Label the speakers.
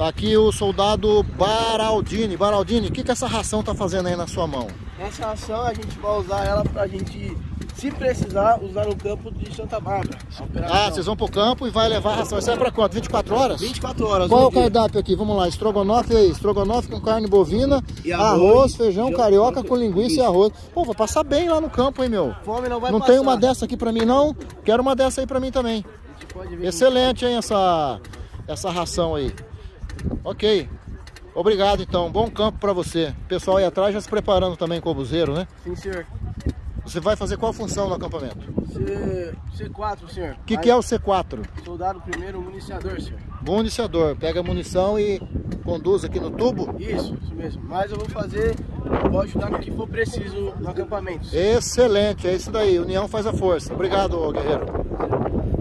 Speaker 1: Aqui o soldado Baraldini. Baraldini, o que, que essa ração tá fazendo aí na sua mão?
Speaker 2: Essa ração a gente vai usar ela pra gente, se precisar, usar no campo de Santa Bárbara.
Speaker 1: Ah, vocês vão pro campo e vai levar a ração. Isso é pra quanto? 24 horas?
Speaker 2: 24 horas.
Speaker 1: Qual é o cardápio aqui? Vamos lá, estrogonofe aí. Estrogonofe com carne bovina,
Speaker 2: E
Speaker 1: arroz,
Speaker 2: arroz,
Speaker 1: feijão
Speaker 2: feijão,
Speaker 1: carioca com linguiça e
Speaker 2: isso.
Speaker 1: arroz. Pô, vou passar bem lá no campo, hein, meu?
Speaker 2: Fome não vai
Speaker 1: Não
Speaker 2: passar.
Speaker 1: tem uma dessa aqui pra mim, não? Quero uma dessa aí pra mim também.
Speaker 2: A.
Speaker 1: Excelente, hein, essa, essa ração aí. Ok. Obrigado, então. Bom campo pra você. O pessoal aí atrás já se preparando também com o buzeiro, né?
Speaker 2: Sim, senhor.
Speaker 1: Você vai fazer qual função no acampamento?
Speaker 2: C... C4, senhor.
Speaker 1: O que, que é o C4?
Speaker 2: Soldado primeiro, municiador, senhor.
Speaker 1: Municiador. Pega a munição e conduz aqui no tubo.
Speaker 2: Isso, isso mesmo. Mas eu vou fazer, vou ajudar no que for preciso no acampamento.
Speaker 1: Excelente, é isso daí. União faz a força. Obrigado, guerreiro.